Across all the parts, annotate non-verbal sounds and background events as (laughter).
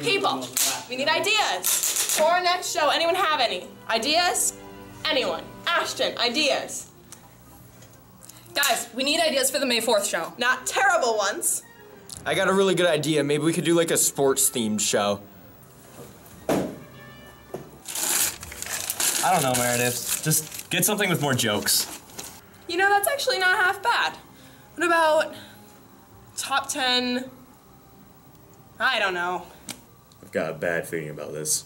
People, we need ideas for our next show. Anyone have any ideas? Anyone? Ashton, ideas? Guys, we need ideas for the May 4th show. Not terrible ones. I got a really good idea. Maybe we could do like a sports themed show. I don't know, Meredith. Just get something with more jokes. You know, that's actually not half bad. What about top 10? I don't know. I've got a bad feeling about this.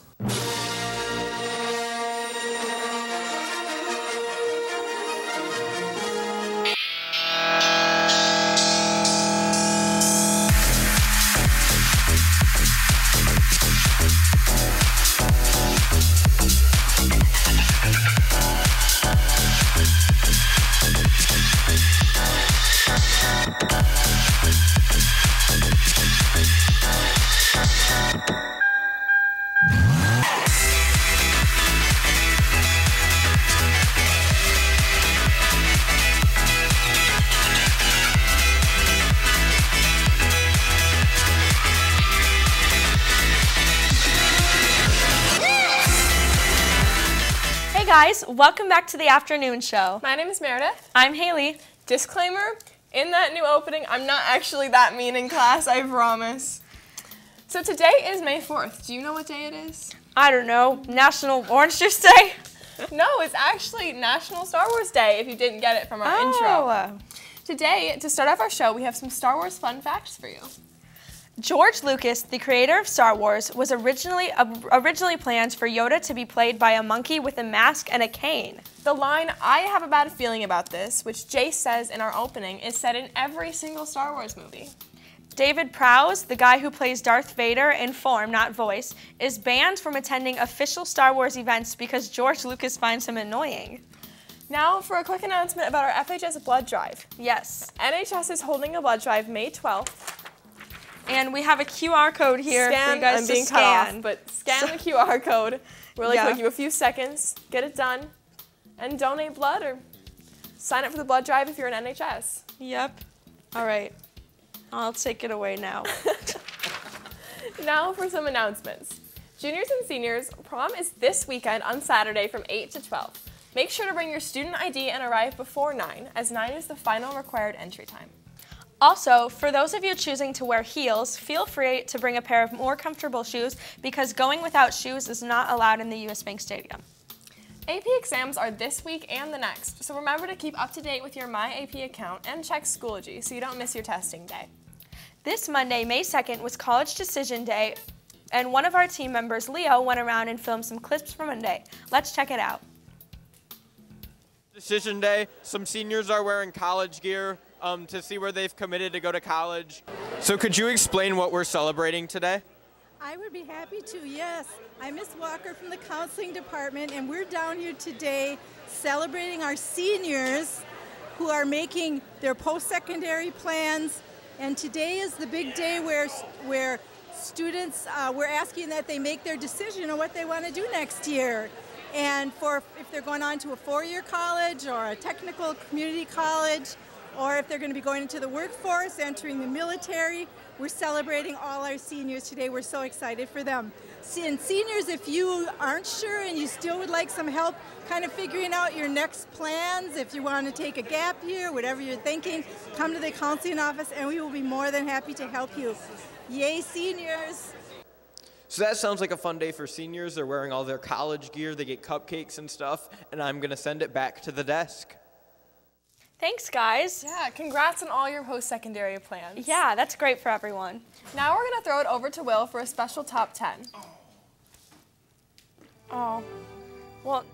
Hey welcome back to the After Noon show. My name is Meredith. I'm Haley. Disclaimer in that new opening, I'm not actually that mean in class, I promise. So today is May 4th. Do you know what day it is? I don't know, National Orange Juice Day? (laughs) No, it's actually National Star Wars Day if you didn't get it from our oh. intro. Oh. Today, to start off our show, we have some Star Wars fun facts for you. George Lucas, the creator of Star Wars, was originally uh, originally planned for Yoda to be played by a monkey with a mask and a cane. The line, I have a bad feeling about this, which Jace says in our opening, is said in every single Star Wars movie. David Prowse, the guy who plays Darth Vader in form, not voice, is banned from attending official Star Wars events because George Lucas finds him annoying. Now, for a quick announcement about our FHS blood drive. Yes. NHS is holding a blood drive May 12th. And we have a QR code here for you guys I'm to being scan. cut off, but (laughs) scan the QR code really Yeah. quick. You have a few seconds, get it done, and donate blood or sign up for the blood drive if you're an NHS. Yep. All right. I'll take it away now. (laughs) (laughs) Now for some announcements. Juniors and seniors, prom is this weekend on Saturday from 8 to 12. Make sure to bring your student ID and arrive before 9, as 9 is the final required entry time. Also, for those of you choosing to wear heels, feel free to bring a pair of more comfortable shoes because going without shoes is not allowed in the US Bank Stadium. AP exams are this week and the next, so remember to keep up to date with your My AP account and check Schoology so you don't miss your testing day. This Monday, May 2nd, was College Decision Day, and one of our team members, Leo, went around and filmed some clips for Monday. Let's check it out. Decision day. Some seniors are wearing college gear um, to see where they've committed to go to college. So, could you explain what we're celebrating today? I would be happy to, yes. I'm Miss Walker from the counseling department, and we're down here today celebrating our seniors who are making their post-secondary plans. And today is the big day where where students uh, we're asking that they make their decision on what they want to do next year. And for if they're going on to a four-year college or a technical community college, or if they're going to be going into the workforce, entering the military. We're celebrating all our seniors today. We're so excited for them. And seniors, if you aren't sure and you still would like some help kind of figuring out your next plans, if you want to take a gap year, whatever you're thinking, come to the counseling office and we will be more than happy to help you. Yay, seniors! So, that sounds like a fun day for seniors. They're wearing all their college gear, they get cupcakes and stuff, and I'm going to send it back to the desk. Thanks, guys. Yeah, congrats on all your post-secondary plans. Yeah, that's great for everyone. Now we're gonna throw it over to Will for a special top 10. Oh, well,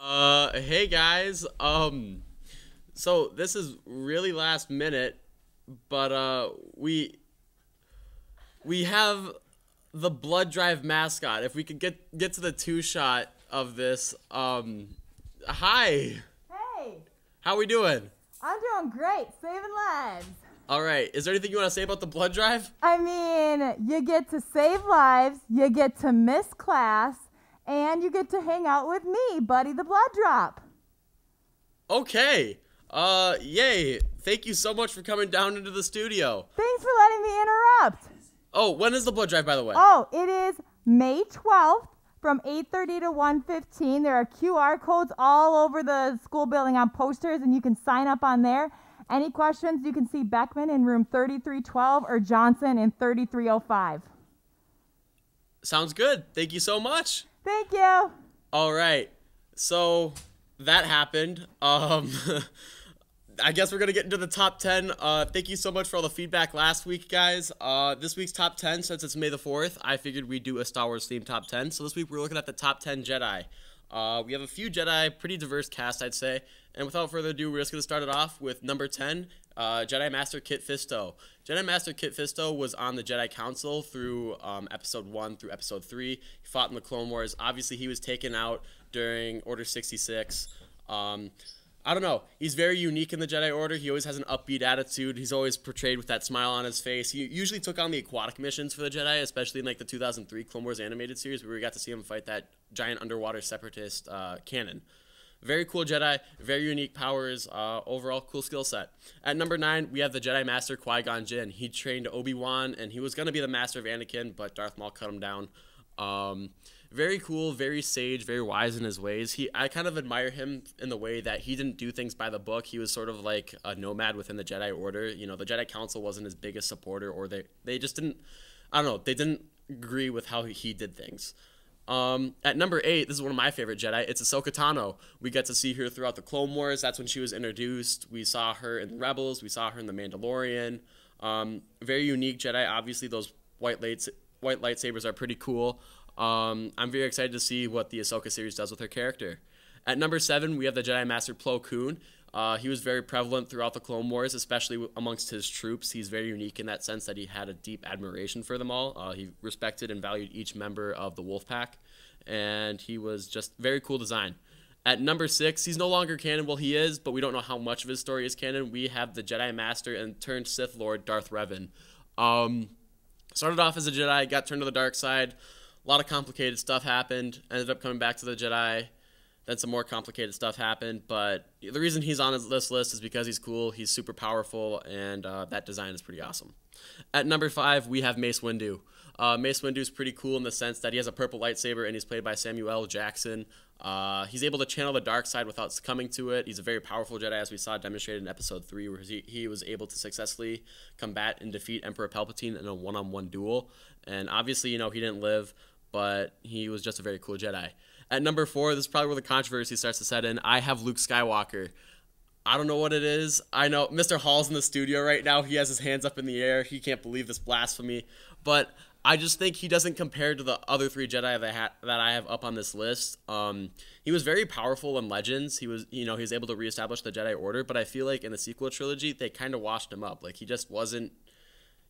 Uh, hey guys. Um, so this is really last minute, but uh, we we have the blood drive mascot. If we could get get to the two shot of this. Um, hi. Hey, How we doing? I'm doing great, saving lives. All right. Is there anything you want to say about the blood drive? I mean, you get to save lives, you get to miss class, and you get to hang out with me, Buddy the Blood Drop. Okay. Uh, yay. Thank you so much for coming down into the studio. Thanks for letting me interrupt. Oh, when is the blood drive, by the way? Oh, it is May 12th from 8:30 to 1:15. There are QR codes all over the school building on posters and you can sign up on there. Any questions, you can see Beckman in room 3312 or Johnson in 3305. Sounds good. Thank you so much. Thank you. All right. So that happened. Um (laughs) I guess we're gonna get into the top ten. Uh, thank you so much for all the feedback last week, guys. Uh, this week's top ten, since it's May the fourth, I figured we'd do a Star Wars themed top ten. So this week we're looking at the top ten Jedi. Uh, we have a few Jedi, pretty diverse cast, I'd say. And without further ado, we're just gonna start it off with number ten, uh, Jedi Master Kit Fisto. Jedi Master Kit Fisto was on the Jedi Council through um, episode one through episode three. He fought in the Clone Wars. Obviously, he was taken out during Order sixty six. Um, I don't know. He's very unique in the Jedi Order. He always has an upbeat attitude. He's always portrayed with that smile on his face. He usually took on the aquatic missions for the Jedi, especially in like the 2003 Clone Wars animated series, where we got to see him fight that giant underwater separatist uh, cannon. Very cool Jedi, very unique powers. Uh, overall, cool skill set. At number nine, we have the Jedi Master Qui Gon Jinn. He trained Obi Wan, and he was gonna be the master of Anakin, but Darth Maul cut him down. Um, very cool, very sage, very wise in his ways. He I kind of admire him in the way that he didn't do things by the book. He was sort of like a nomad within the Jedi Order. You know, the Jedi Council wasn't his biggest supporter, or they they just didn't. I don't know. They didn't agree with how he did things. Um, at number eight, this is one of my favorite Jedi. It's Ahsoka Tano. We get to see her throughout the Clone Wars. That's when she was introduced. We saw her in the Rebels. We saw her in The Mandalorian. Um, very unique Jedi. Obviously, those white lights, white lightsabers are pretty cool. Um, I'm very excited to see what the Ahsoka series does with her character. At number seven, we have the Jedi Master Plo Koon. Uh, he was very prevalent throughout the Clone Wars, especially amongst his troops. He's very unique in that sense that he had a deep admiration for them all. Uh, he respected and valued each member of the Wolf Pack, and he was just very cool design. At number six, he's no longer canon. Well, he is, but we don't know how much of his story is canon. We have the Jedi Master and turned Sith Lord Darth Revan. Um, started off as a Jedi, got turned to the dark side. A lot of complicated stuff happened. Ended up coming back to the Jedi. Then some more complicated stuff happened. But the reason he's on this list is because he's cool. He's super powerful, and uh, that design is pretty awesome. At number five, we have Mace Windu. Uh, Mace Windu is pretty cool in the sense that he has a purple lightsaber and he's played by Samuel. Jackson. Uh, he's able to channel the dark side without succumbing to it. He's a very powerful Jedi, as we saw demonstrated in Episode 3, where he, he was able to successfully combat and defeat Emperor Palpatine in a one on one duel. And obviously, you know, he didn't live, but he was just a very cool Jedi. At number four, this is probably where the controversy starts to set in. I have Luke Skywalker. I don't know what it is. I know Mr. Hall's in the studio right now. He has his hands up in the air. He can't believe this blasphemy. But I just think he doesn't compare to the other three Jedi that, ha- that I have up on this list. Um, he was very powerful in Legends. He was, you know, he was able to reestablish the Jedi Order. But I feel like in the sequel trilogy, they kind of washed him up. Like he just wasn't.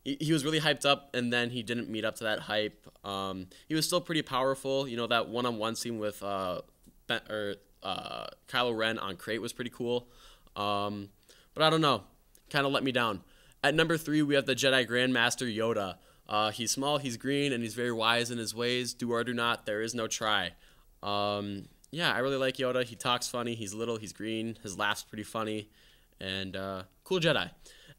He, he was really hyped up, and then he didn't meet up to that hype. Um, he was still pretty powerful. You know, that one-on-one scene with uh, ben, or uh, Kylo Ren on Crait was pretty cool. Um, but I don't know, kind of let me down. At number three, we have the Jedi Grandmaster Yoda. Uh, he's small, he's green, and he's very wise in his ways. Do or do not, there is no try. Um, yeah, I really like Yoda. He talks funny, he's little, he's green, his laugh's pretty funny, and uh, cool Jedi.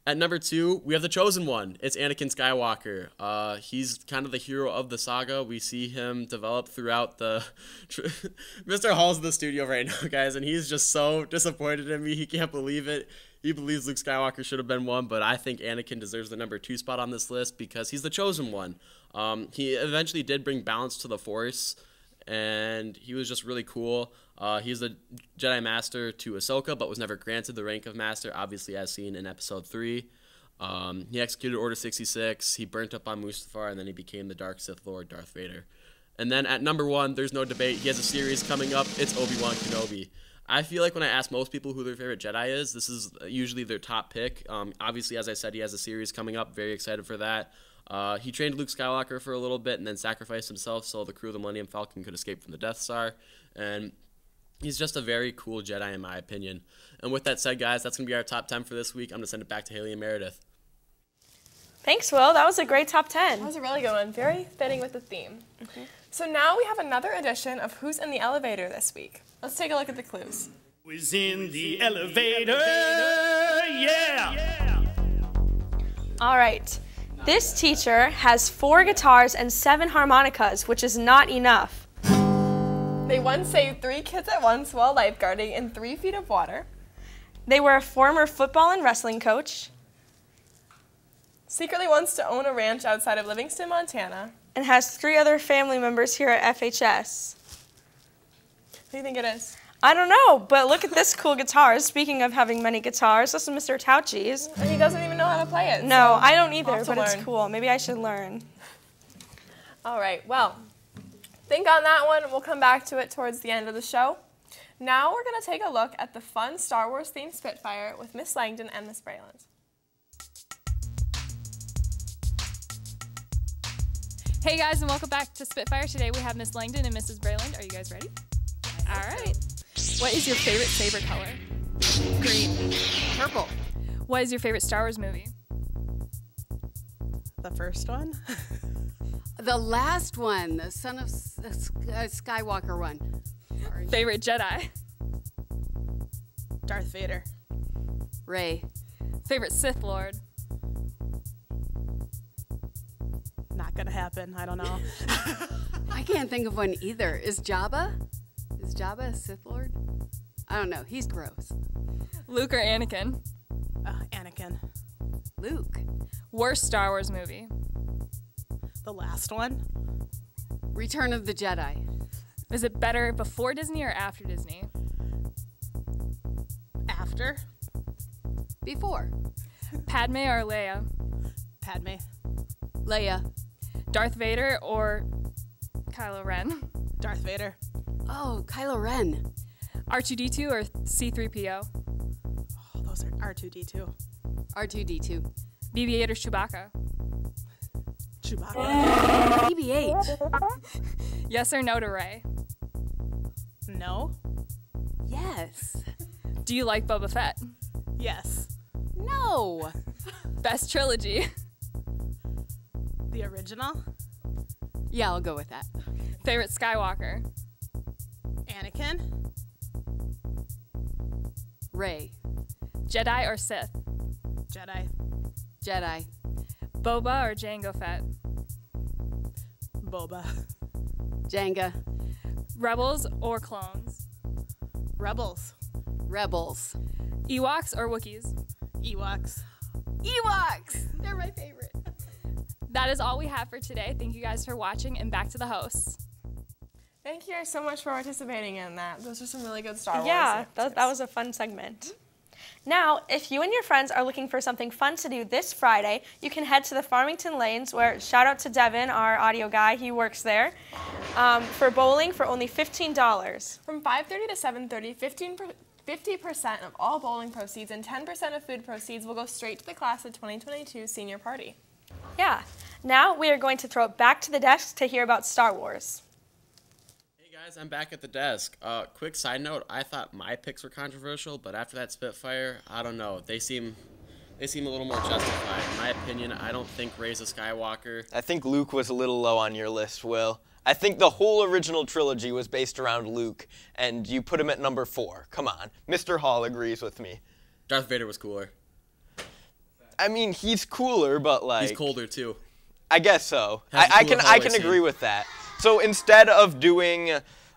At number two, we have the chosen one. It's Anakin Skywalker. Uh, he's kind of the hero of the saga. We see him develop throughout the. (laughs) Mr. (laughs) Hall's in the studio right now, (laughs) guys, and he's just so disappointed in me. He can't believe it. He believes Luke Skywalker should have been one, but I think Anakin deserves the number two spot on this list because he's the chosen one. Um, he eventually did bring balance to the Force, and he was just really cool. Uh, he's the Jedi Master to Ahsoka, but was never granted the rank of Master, obviously, as seen in Episode 3. Um, he executed Order 66, he burnt up on Mustafar, and then he became the Dark Sith Lord, Darth Vader. And then at number one, there's no debate. He has a series coming up. It's Obi Wan Kenobi. I feel like when I ask most people who their favorite Jedi is, this is usually their top pick. Um, obviously, as I said, he has a series coming up. Very excited for that. Uh, he trained Luke Skywalker for a little bit and then sacrificed himself so the crew of the Millennium Falcon could escape from the Death Star. And he's just a very cool Jedi, in my opinion. And with that said, guys, that's going to be our top 10 for this week. I'm going to send it back to Haley and Meredith. Thanks, Will. That was a great top 10. That was a really good one. Very fitting with the theme. Mm-hmm. So now we have another edition of Who's in the Elevator this week. Let's take a look at the clues. Who's in the elevator, yeah. All right. This teacher has four guitars and seven harmonicas, which is not enough. They once saved three kids at once while lifeguarding in three feet of water. They were a former football and wrestling coach Secretly wants to own a ranch outside of Livingston, Montana. and has three other family members here at FHS. Who do you think it is? I don't know, but look at this cool guitar. Speaking of having many guitars, this is Mr. Tauchi's. And he doesn't even know how to play it. No, so I don't either, but it's cool. Maybe I should learn. All right, well, think on that one. We'll come back to it towards the end of the show. Now we're going to take a look at the fun Star Wars themed Spitfire with Miss Langdon and Miss Brayland. Hey guys, and welcome back to Spitfire. Today we have Miss Langdon and Mrs. Brayland. Are you guys ready? All right. What is your favorite saber color? Green. Purple. What is your favorite Star Wars movie? The first one? (laughs) The last one, the Son of S- uh, uh, Skywalker one. Sorry. Favorite Jedi? Darth Vader. Rey. Favorite Sith Lord? Not gonna happen. I don't know. (laughs) I can't think of one either. Is Jabba? Is Jabba a Sith Lord? I don't know. He's gross. Luke or Anakin? uh, Anakin. Luke. Worst Star Wars movie? The last one? Return of the Jedi. Is it better before Disney or after Disney? After? Before. Padme or Leia? Padme. Leia. Darth Vader or Kylo Ren? Darth Vader. Oh, Kylo Ren. R2D2 or C3PO? Oh, those are R2D2. R2D2. BB 8 or Chewbacca? Chewbacca. BB-8. Yes or no to Rey? No. Yes. Do you like Boba Fett? Yes. No. Best trilogy? The original? Yeah, I'll go with that. Favorite Skywalker? Anakin. Rey. Jedi or Sith? Jedi. Jedi. Boba or Jango Fett? Boba. Jango. Rebels or clones? Rebels. Rebels. Ewoks or Wookiees? Ewoks. Ewoks. They're my favorite. That is all we have for today. Thank you guys for watching and back to the hosts. Thank you guys so much for participating in that. Those are some really good Star Wars. Yeah, that, that was a fun segment. Now, if you and your friends are looking for something fun to do this Friday, you can head to the Farmington Lanes, where shout out to Devin, our audio guy, he works there, um, for bowling for only $15. From 5:30 to 7:30, 15 per- 50% of all bowling proceeds and 10% of food proceeds will go straight to the class of 2022 senior party. Yeah. Now we are going to throw it back to the desk to hear about Star Wars. Guys, I'm back at the desk. Uh, quick side note: I thought my picks were controversial, but after that Spitfire, I don't know. They seem, they seem a little more justified. In my opinion, I don't think Rey's a Skywalker. I think Luke was a little low on your list, Will. I think the whole original trilogy was based around Luke, and you put him at number four. Come on. Mr. Hall agrees with me. Darth Vader was cooler. I mean, he's cooler, but like. He's colder too. I guess so. I, I can I can agree with that. So instead of doing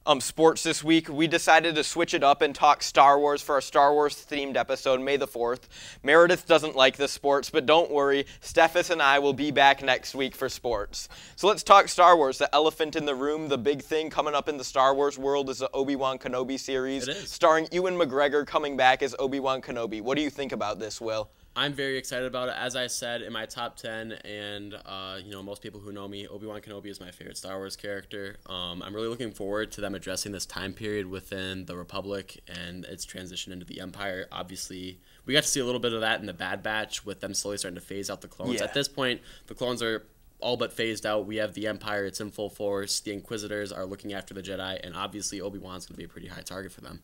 um, sports this week, we decided to switch it up and talk Star Wars for our Star Wars themed episode, May the 4th. Meredith doesn't like the sports, but don't worry, Steffis and I will be back next week for sports. So let's talk Star Wars. The elephant in the room, the big thing coming up in the Star Wars world is the Obi-Wan Kenobi series, starring Ewan McGregor coming back as Obi-Wan Kenobi. What do you think about this, Will? I'm very excited about it. As I said in my top 10, and uh, you know, most people who know me, Obi Wan Kenobi is my favorite Star Wars character. Um, I'm really looking forward to them addressing this time period within the Republic and its transition into the Empire. Obviously, we got to see a little bit of that in the Bad Batch with them slowly starting to phase out the clones. Yeah. At this point, the clones are all but phased out. We have the Empire, it's in full force. The Inquisitors are looking after the Jedi, and obviously, Obi Wan's going to be a pretty high target for them.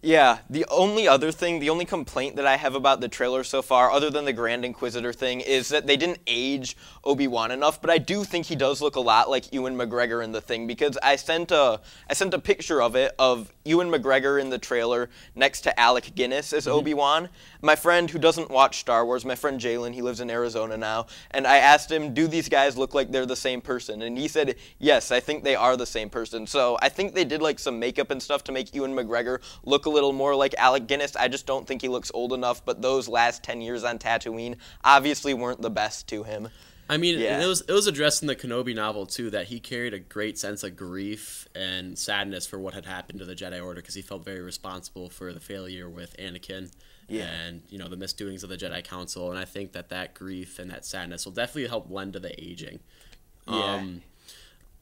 Yeah, the only other thing, the only complaint that I have about the trailer so far, other than the Grand Inquisitor thing, is that they didn't age Obi-Wan enough. But I do think he does look a lot like Ewan McGregor in the thing because I sent a I sent a picture of it of Ewan McGregor in the trailer next to Alec Guinness as mm-hmm. Obi-Wan. My friend who doesn't watch Star Wars, my friend Jalen, he lives in Arizona now, and I asked him, "Do these guys look like they're the same person?" And he said, "Yes, I think they are the same person." So I think they did like some makeup and stuff to make Ewan McGregor look a little more like Alec Guinness. I just don't think he looks old enough. But those last 10 years on Tatooine obviously weren't the best to him. I mean, Yeah. it was it was addressed in the Kenobi novel too that he carried a great sense of grief and sadness for what had happened to the Jedi Order because he felt very responsible for the failure with Anakin Yeah. and you know the misdoings of the Jedi Council. And I think that that grief and that sadness will definitely help lend to the aging. Yeah. Um,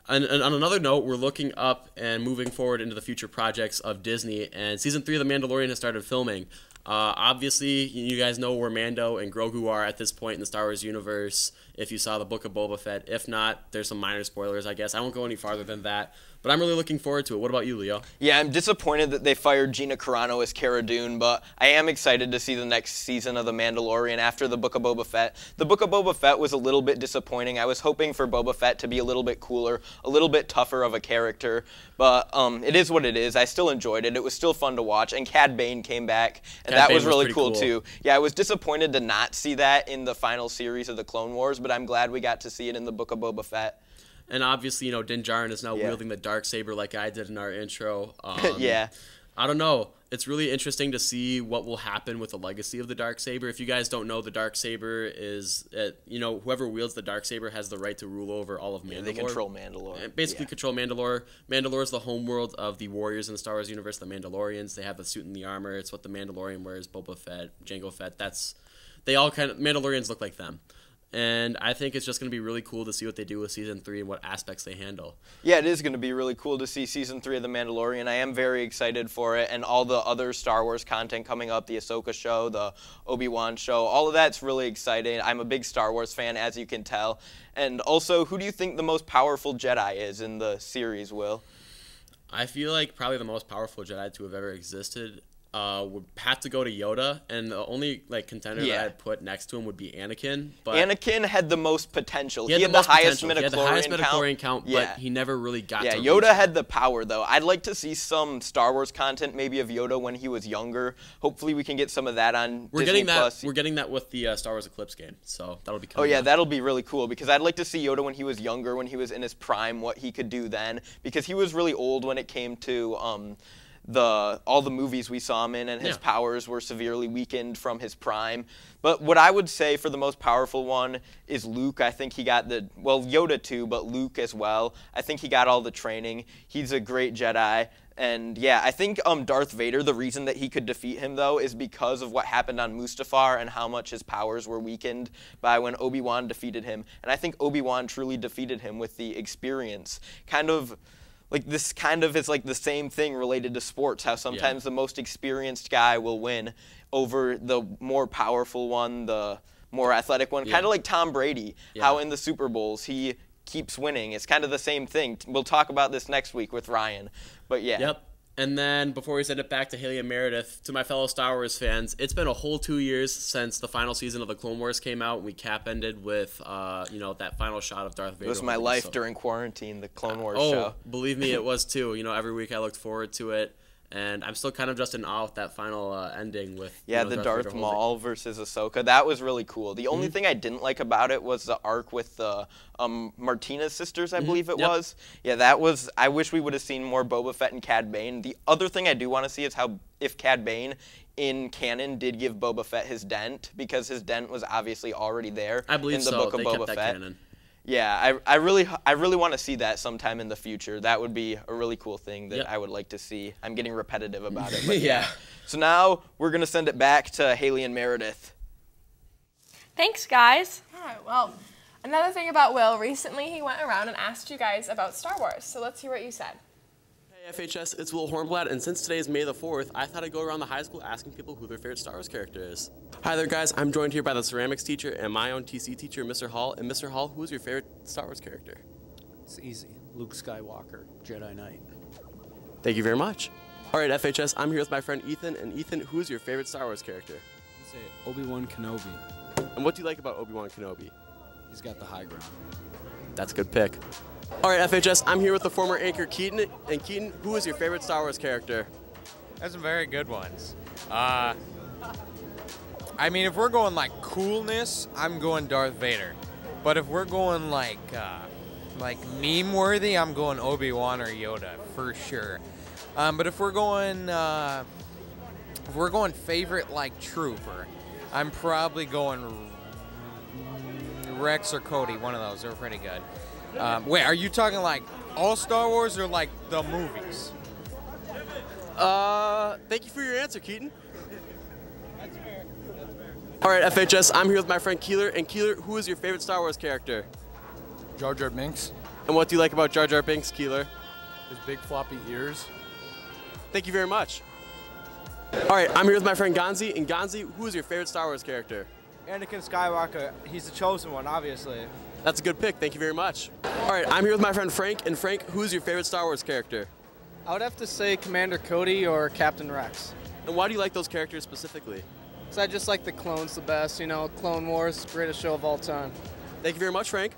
and, and on another note, we're looking up and moving forward into the future projects of Disney, and season three of The Mandalorian has started filming. Uh, obviously, you guys know where Mando and Grogu are at this point in the Star Wars universe. If you saw the Book of Boba Fett, if not, there's some minor spoilers, I guess. I won't go any farther than that, but I'm really looking forward to it. What about you, Leo? Yeah, I'm disappointed that they fired Gina Carano as Cara Dune, but I am excited to see the next season of The Mandalorian after the Book of Boba Fett. The Book of Boba Fett was a little bit disappointing. I was hoping for Boba Fett to be a little bit cooler, a little bit tougher of a character, but um, it is what it is. I still enjoyed it. It was still fun to watch, and Cad Bane came back, and That was was really pretty cool, cool. too. Yeah, I was disappointed to not see that in the final series of the Clone Wars, but I'm glad we got to see it in the Book of Boba Fett. And obviously, you know, Din Djarin is now Yeah. wielding the dark saber like I did in our intro. (laughs) Um, Yeah. I don't know. It's really interesting to see what will happen with the legacy of the dark saber. If you guys don't know, the dark saber is, uh, you know, whoever wields the dark saber has the right to rule over all of Mandalore. Yeah, they control Mandalore. And basically Yeah. control Mandalore. Mandalore is the homeworld of the warriors in the Star Wars universe, the Mandalorians. They have the suit and the armor. It's what the Mandalorian wears. Boba Fett, Jango Fett. That's they all kind of Mandalorians look like them. And I think it's just going to be really cool to see what they do with season three and what aspects they handle. Yeah, it is going to be really cool to see season three of The Mandalorian. I am very excited for it, and all the other Star Wars content coming up the Ahsoka show, the Obi Wan show, all of that's really exciting. I'm a big Star Wars fan, as you can tell. And also, who do you think the most powerful Jedi is in the series, Will? I feel like probably the most powerful Jedi to have ever existed uh, would have to go to Yoda, and the only like contender Yeah. that I'd put next to him would be Anakin. But Anakin had the most potential. he had, the, the, most highest potential. He had the midichlorian highest count. count, yeah. but he never really got Yeah, Yoda reach had the power though. I'd like to see some Star Wars content, maybe of Yoda when he was younger. Hopefully, we can get some of that on We're Disney getting that. Plus. We're getting that with the uh, Star Wars Eclipse game, so that'll be Oh yeah, up. that'll be really cool because I'd like to see Yoda when he was younger, when he was in his prime, what he could do then. Because he was really old when it came to um, the all the movies we saw him in, and his Yeah. powers were severely weakened from his prime. But what I would say for the most powerful one is Luke. I think he got the well Yoda too, but Luke as well. I think he got all the training. He's a great Jedi. And yeah, I think um, Darth Vader, the reason that he could defeat him, though, is because of what happened on Mustafar and how much his powers were weakened by when Obi Wan defeated him. And I think Obi Wan truly defeated him with the experience. Kind of like this, kind of is like the same thing related to sports, how sometimes the most experienced guy will win over the more powerful one, the more athletic one. Yeah. Kind of like Tom Brady, how in the Super Bowls he keeps winning. It's kind of the same thing. We'll talk about this next week with Ryan. But yeah. Yep. And then before we send it back to Haley and Meredith, to my fellow Star Wars fans, it's been a whole two years since the final season of the Clone Wars came out. We cap ended with, uh, you know, that final shot of Darth Vader. It was my life so- during quarantine, the Clone Wars oh, show. believe me, it (laughs) was too. You know, every week I looked forward to it, and I'm still kind of just in awe with that final uh, ending with you Yeah, know, the Darth Maul versus Ahsoka. That was really cool. The only Mhm. thing I didn't like about it was the arc with the um, Martez sisters, I Mhm, believe it yep. was. Yeah, that was. I wish we would have seen more Boba Fett and Cad Bane. The other thing I do want to see is how if Cad Bane in canon did give Boba Fett his dent because his dent was obviously already there I believe in the so. book of They Boba Fett. canon. Yeah, I, I really I really want to see that sometime in the future. That would be a really cool thing that Yep. I would like to see. I'm getting repetitive about it. But (laughs) Yeah. So now we're gonna send it back to Haley and Meredith. Thanks, guys. All right, well, another thing about Will, recently he went around and asked you guys about Star Wars. So let's hear what you said. Hey FHS, it's Will Hornblatt, and since today is May the 4th, I thought I'd go around the high school asking people who their favorite Star Wars character is. Hi there, guys. I'm joined here by the ceramics teacher and my own TC teacher, Mr. Hall. And Mr. Hall, who is your favorite Star Wars character? It's easy. Luke Skywalker, Jedi Knight. Thank you very much. All right, FHS, I'm here with my friend Ethan. And Ethan, who is your favorite Star Wars character? I say Obi-Wan Kenobi. And what do you like about Obi-Wan Kenobi? He's got the high ground. That's a good pick. All right, FHS, I'm here with the former anchor Keaton. And Keaton, who is your favorite Star Wars character? That's some very good ones. Uh, I mean, if we're going like coolness, I'm going Darth Vader. But if we're going like uh, like meme worthy, I'm going Obi Wan or Yoda for sure. Um, but if we're going uh, if we're going favorite like trooper, I'm probably going Rex or Cody. One of those. They're pretty good. Um, wait, are you talking like all Star Wars or like the movies? Uh, thank you for your answer, Keaton. All right, FHS, I'm here with my friend Keeler. And Keeler, who is your favorite Star Wars character? Jar Jar Binks. And what do you like about Jar Jar Binks, Keeler? His big floppy ears. Thank you very much. All right, I'm here with my friend Gonzi. And Gonzi, who is your favorite Star Wars character? Anakin Skywalker. He's the chosen one, obviously. That's a good pick. Thank you very much. All right, I'm here with my friend Frank. And Frank, who is your favorite Star Wars character? I would have to say Commander Cody or Captain Rex. And why do you like those characters specifically? Because I just like the clones the best. You know, Clone Wars, greatest show of all time. Thank you very much, Frank.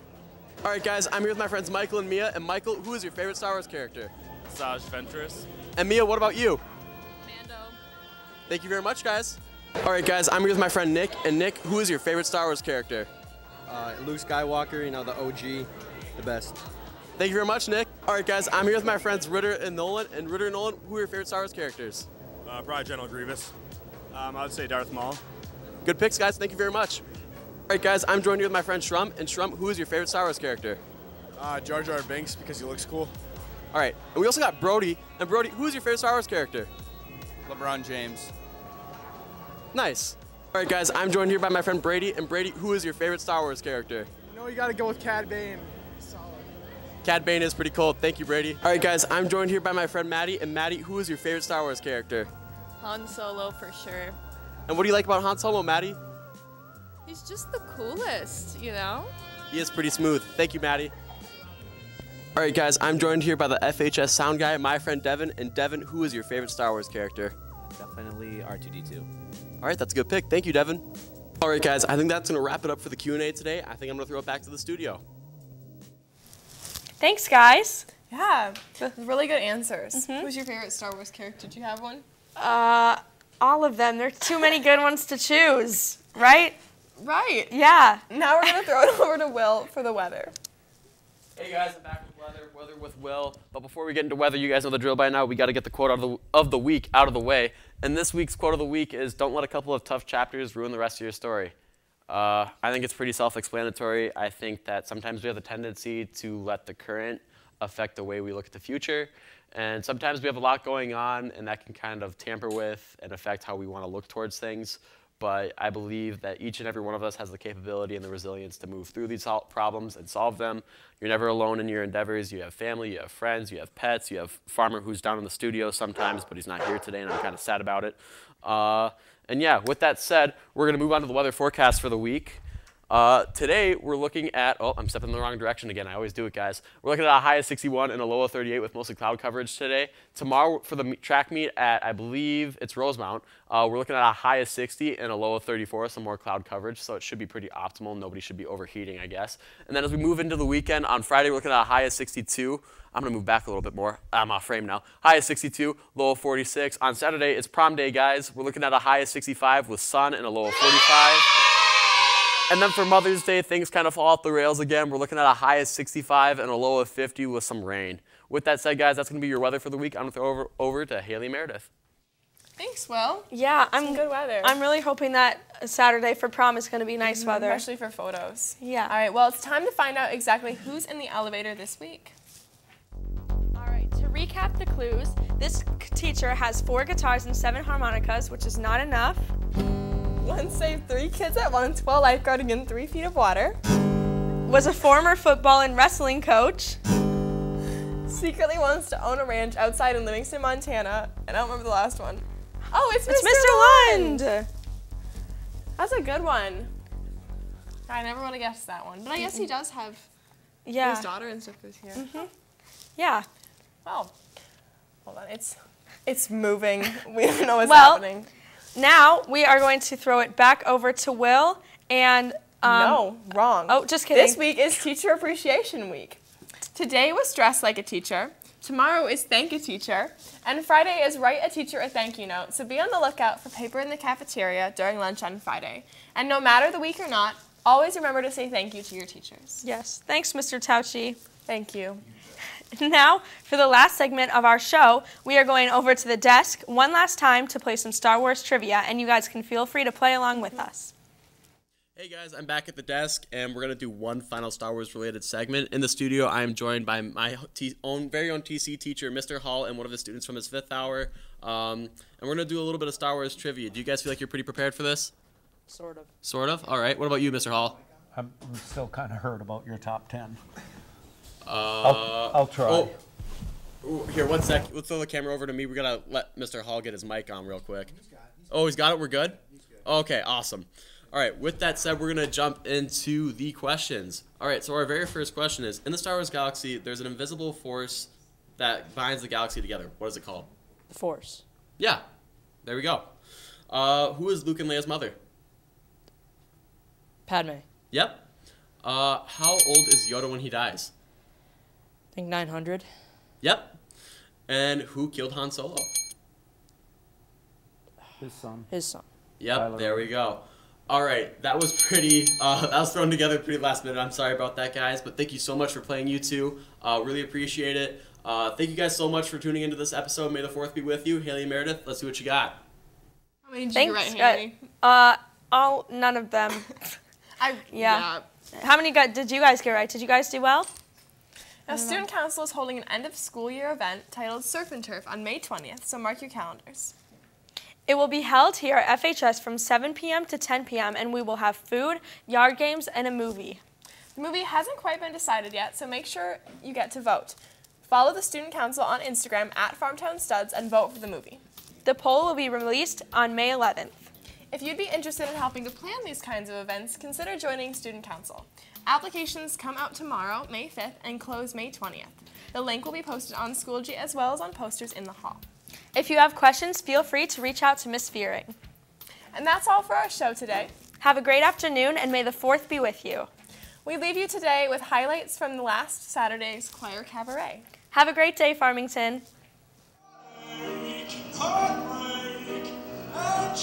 All right, guys, I'm here with my friends Michael and Mia. And Michael, who is your favorite Star Wars character? Asajj Ventress. And Mia, what about you? Mando. Thank you very much, guys. All right, guys, I'm here with my friend Nick. And Nick, who is your favorite Star Wars character? Uh, Luke Skywalker, you know, the OG, the best. Thank you very much, Nick. All right, guys, I'm here with my friends Ritter and Nolan. And Ritter and Nolan, who are your favorite Star Wars characters? Uh, probably General Grievous. Um, I would say Darth Maul. Good picks, guys. Thank you very much. All right, guys, I'm joined here with my friend Shrum. And Shrum, who is your favorite Star Wars character? Uh, Jar Jar Binks because he looks cool. All right, and we also got Brody. And Brody, who is your favorite Star Wars character? LeBron James. Nice. All right, guys, I'm joined here by my friend Brady. And Brady, who is your favorite Star Wars character? You know you gotta go with Cad Bane. Solid. Cad Bane is pretty cool. Thank you, Brady. All right, guys, I'm joined here by my friend Maddie. And Maddie, who is your favorite Star Wars character? Han Solo for sure. And what do you like about Han Solo, Maddie? He's just the coolest, you know? He is pretty smooth. Thank you, Maddie. All right, guys, I'm joined here by the FHS sound guy, my friend Devin. And Devin, who is your favorite Star Wars character? Definitely R2D2. All right, that's a good pick. Thank you, Devin. All right, guys, I think that's going to wrap it up for the Q&A today. I think I'm going to throw it back to the studio. Thanks, guys. Yeah, really good answers. Who's your favorite Star Wars character? Do you have one? Uh, all of them. There's too many good ones to choose, right? Right. Yeah. Now we're gonna throw it (laughs) over to Will for the weather. Hey guys, I'm back with weather, weather with Will. But before we get into weather, you guys know the drill by now. We got to get the quote of the of the week out of the way. And this week's quote of the week is: "Don't let a couple of tough chapters ruin the rest of your story." Uh, I think it's pretty self-explanatory. I think that sometimes we have a tendency to let the current affect the way we look at the future, and sometimes we have a lot going on, and that can kind of tamper with and affect how we want to look towards things but I believe that each and every one of us has the capability and the resilience to move through these problems and solve them. You're never alone in your endeavors. You have family, you have friends, you have pets, you have farmer who's down in the studio sometimes, but he's not here today, and I'm kind of sad about it. Uh, and yeah, with that said, we're going to move on to the weather forecast for the week. Uh, today, we're looking at, oh, I'm stepping in the wrong direction again. I always do it, guys. We're looking at a high of 61 and a low of 38 with mostly cloud coverage today. Tomorrow, for the track meet at, I believe it's Rosemount, uh, we're looking at a high of 60 and a low of 34, some more cloud coverage, so it should be pretty optimal. Nobody should be overheating, I guess. And then as we move into the weekend, on Friday, we're looking at a high of 62. I'm going to move back a little bit more. I'm off frame now. High of 62, low of 46. On Saturday, it's prom day, guys. We're looking at a high of 65 with sun and a low of 45. And then for Mother's Day, things kind of fall off the rails again. We're looking at a high of 65 and a low of 50 with some rain. With that said, guys, that's going to be your weather for the week. I'm going to throw over, over to Haley Meredith. Thanks, Will. Yeah, I'm good weather. I'm really hoping that Saturday for prom is going to be mm-hmm, nice weather. Especially for photos. Yeah. All right, well, it's time to find out exactly who's in the elevator this week. All right, to recap the clues, this teacher has four guitars and seven harmonicas, which is not enough. One saved three kids at once while lifeguarding in three feet of water. Was a former football and wrestling coach. Secretly wants to own a ranch outside in Livingston, Montana. And I don't remember the last one. Oh, it's, It's Mr. Mr. Lund. That's a good one. I never would have guessed that one. But I guess he does have Yeah. his daughter and stuff is here. Mm-hmm. Yeah. Well, hold on. It's It's moving. (laughs) We don't know what's well, happening. Now we are going to throw it back over to Will and. Um, no, wrong. Oh, just kidding. This week is Teacher Appreciation Week. Today was Dress Like a Teacher. Tomorrow is Thank a Teacher. And Friday is Write a Teacher a Thank You Note. So be on the lookout for paper in the cafeteria during lunch on Friday. And no matter the week or not, always remember to say thank you to your teachers. Yes. Thanks, Mr. Tauchi. Thank you. (laughs) Now, for the last segment of our show, we are going over to the desk one last time to play some Star Wars trivia, and you guys can feel free to play along with us. Hey guys, I'm back at the desk, and we're gonna do one final Star Wars related segment. In the studio, I am joined by my t- own very own TC teacher, Mr. Hall, and one of his students from his fifth hour. Um, and we're gonna do a little bit of Star Wars trivia. Do you guys feel like you're pretty prepared for this? Sort of. Sort of. All right. What about you, Mr. Hall? I'm, I'm still kind of hurt about your top 10. Uh, I'll, I'll try. Oh, ooh, here, one sec. Let's throw the camera over to me. We gotta let Mr. Hall get his mic on real quick. Oh, he's got it. We're good. Okay, awesome. All right. With that said, we're gonna jump into the questions. All right. So our very first question is: In the Star Wars galaxy, there's an invisible force that binds the galaxy together. What is it called? The Force. Yeah. There we go. Uh, who is Luke and Leia's mother? Padme. Yep. Uh, how old is Yoda when he dies? I think 900. Yep. And who killed Han Solo? His son. His son. Yep, Kylo there we go. All right, that was pretty. (laughs) Uh, that was thrown together pretty last minute. I'm sorry about that, guys, but thank you so much for playing. You two, uh, really appreciate it. Uh, thank you guys so much for tuning into this episode. May the fourth be with you, Haley and Meredith. Let's see what you got. How many did you Thanks. get right, Haley? Uh, uh, all none of them. (laughs) I yeah. How many got, did you guys get right? Did you guys do well? Now, Student Council is holding an end of school year event titled Surf and Turf on May 20th, so mark your calendars. It will be held here at FHS from 7 p.m. to 10 p.m., and we will have food, yard games, and a movie. The movie hasn't quite been decided yet, so make sure you get to vote. Follow the Student Council on Instagram at Farmtown Studs and vote for the movie. The poll will be released on May 11th. If you'd be interested in helping to plan these kinds of events, consider joining Student Council. Applications come out tomorrow, May 5th, and close May 20th. The link will be posted on Schoology as well as on posters in the hall. If you have questions, feel free to reach out to Miss Fearing. And that's all for our show today. Have a great afternoon, and may the 4th be with you. We leave you today with highlights from the last Saturday's Choir Cabaret. Have a great day, Farmington. Heartbreak, and